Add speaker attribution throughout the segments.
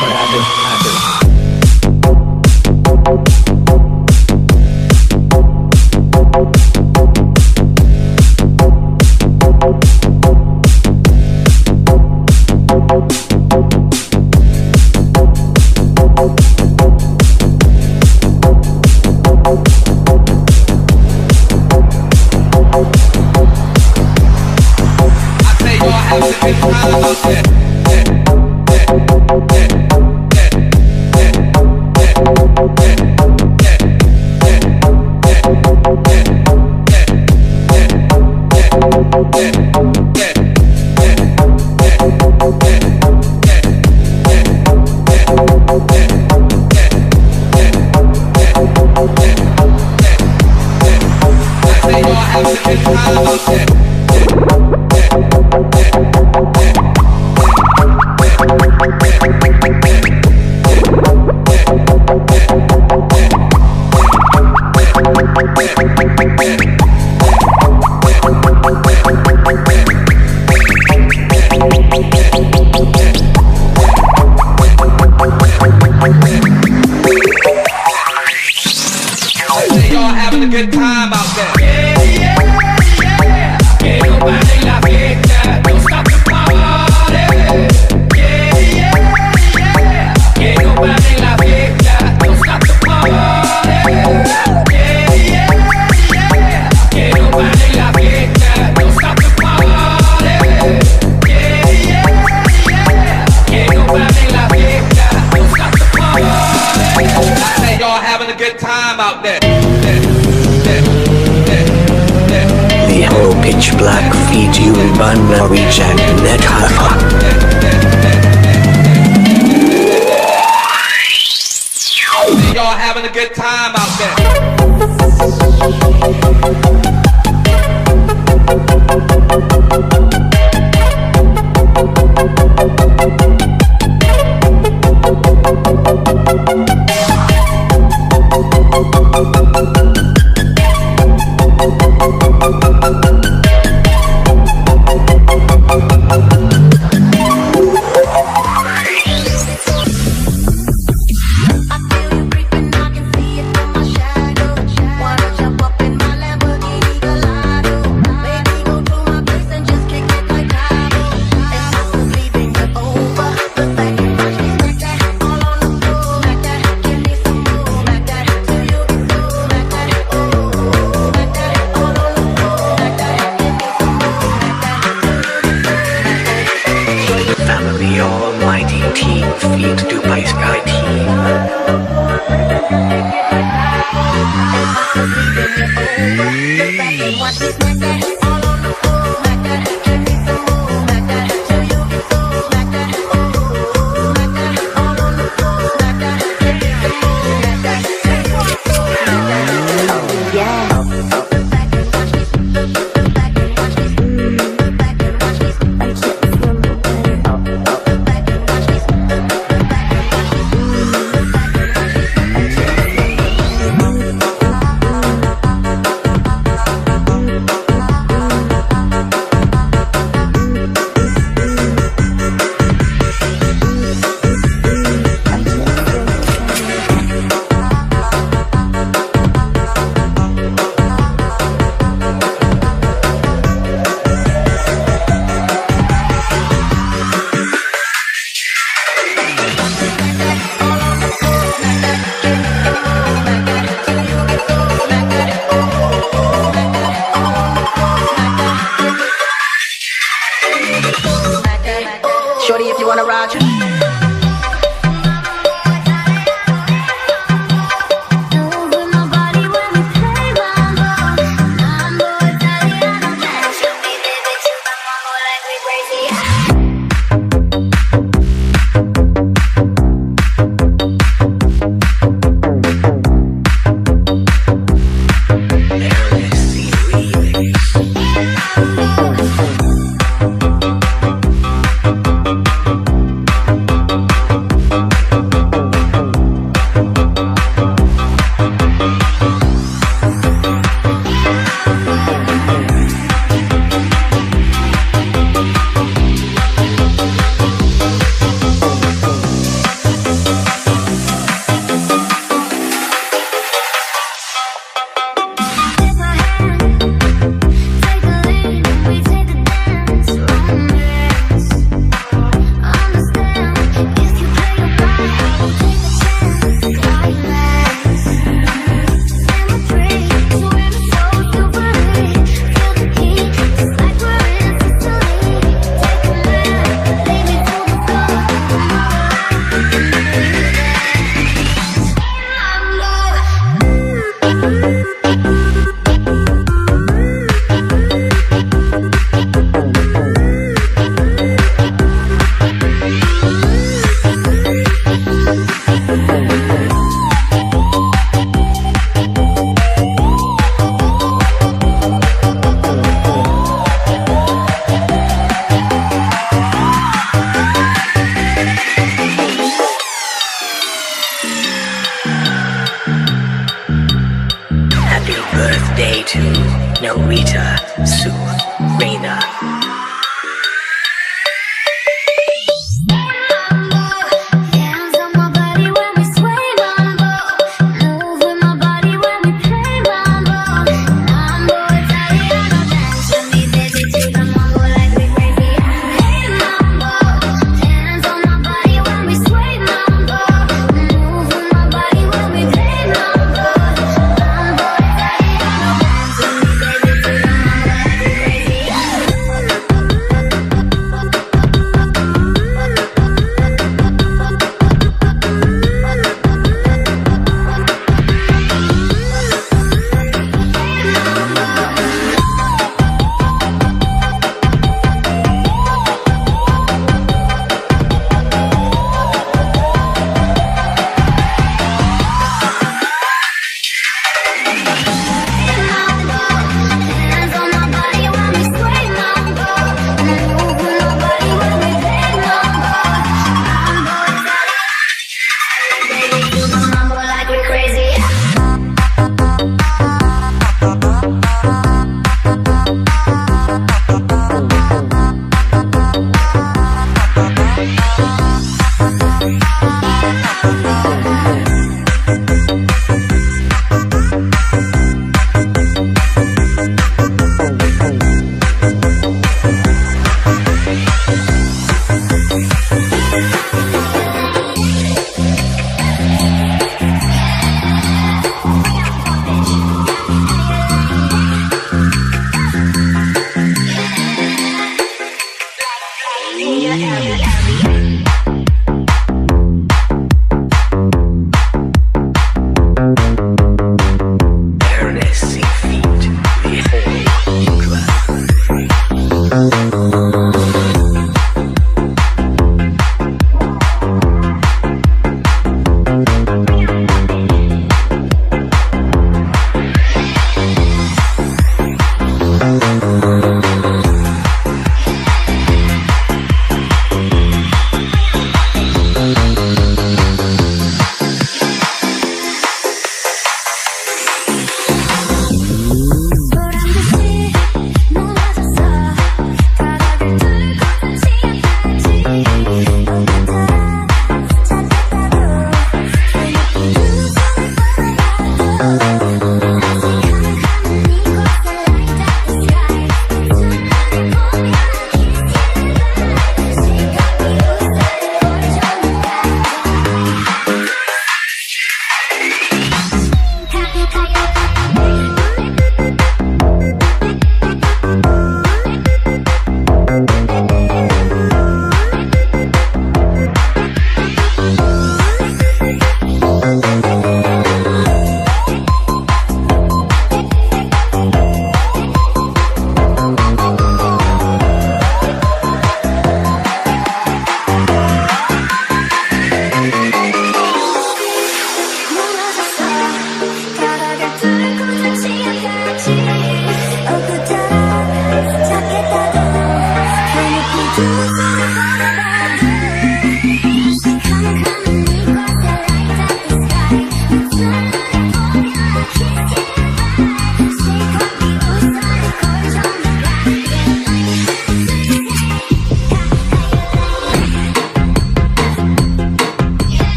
Speaker 1: but I do, I do.
Speaker 2: unmarried Janet
Speaker 3: your mighty team
Speaker 4: feet to
Speaker 5: my sky team.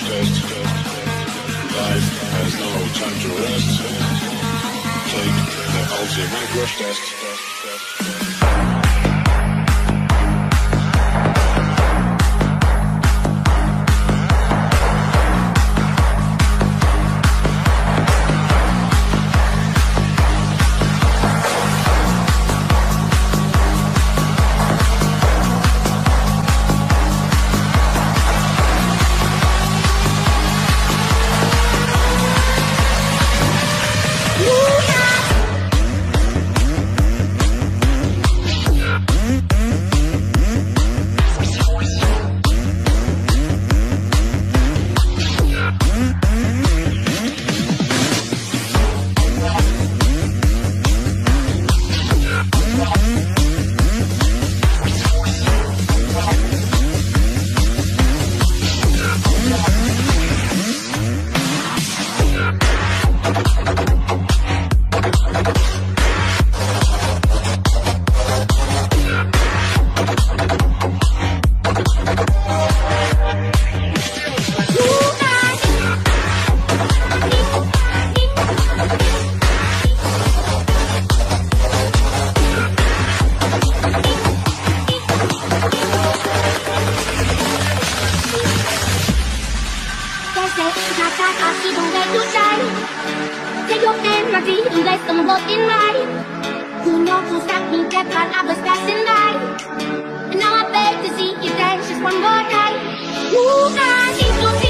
Speaker 6: Test. Life has no time to rest. Take the ultimate rush test.
Speaker 4: See the shine. Take your energy and place them both in right. Who knows who stopped me dead while I was passing by? And now I beg to see you dance just one more time. Ooh, I see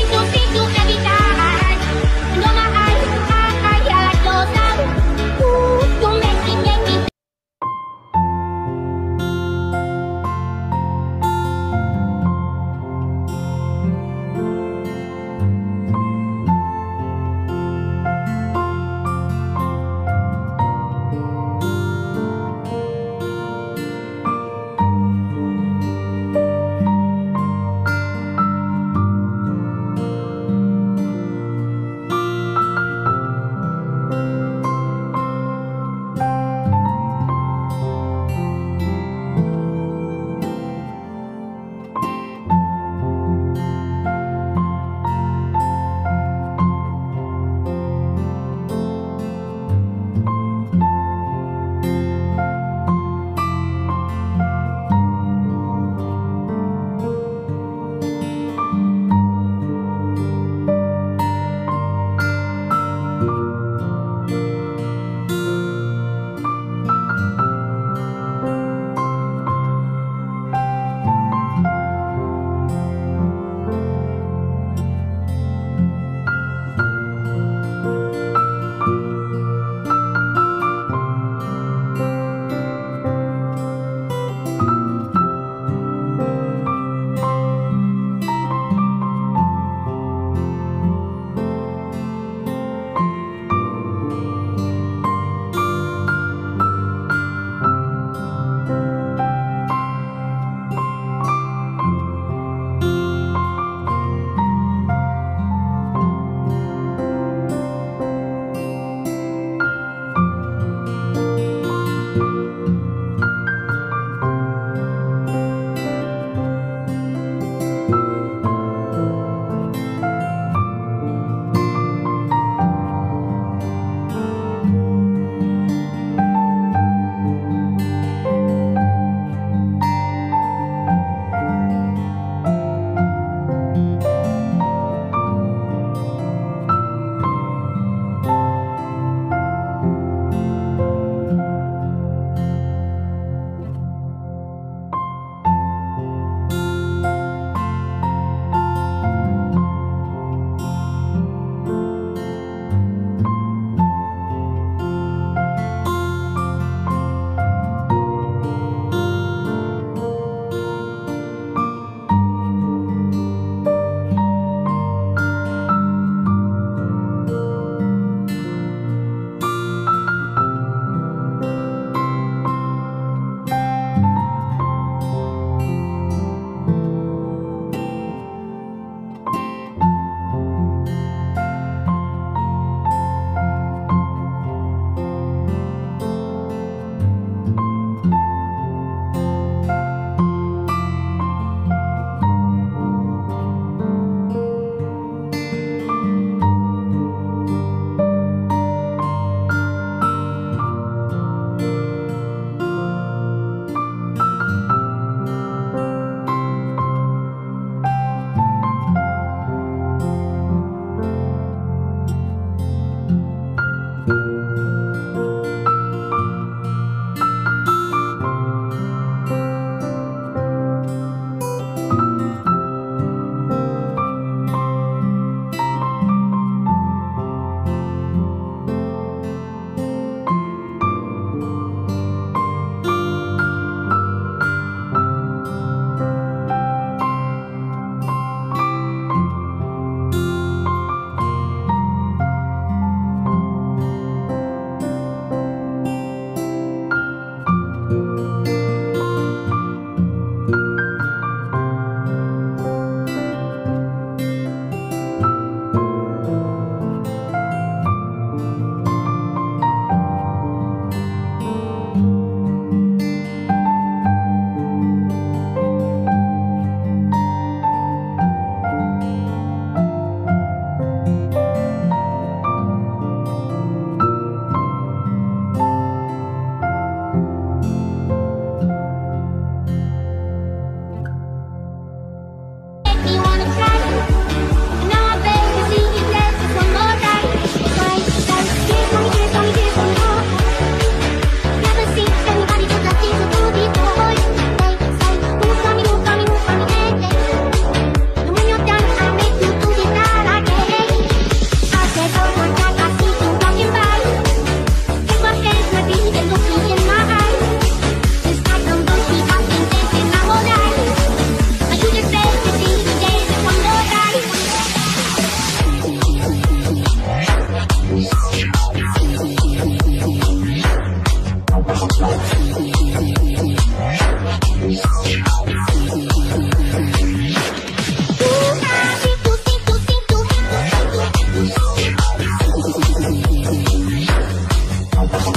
Speaker 7: Black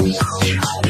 Speaker 7: feet.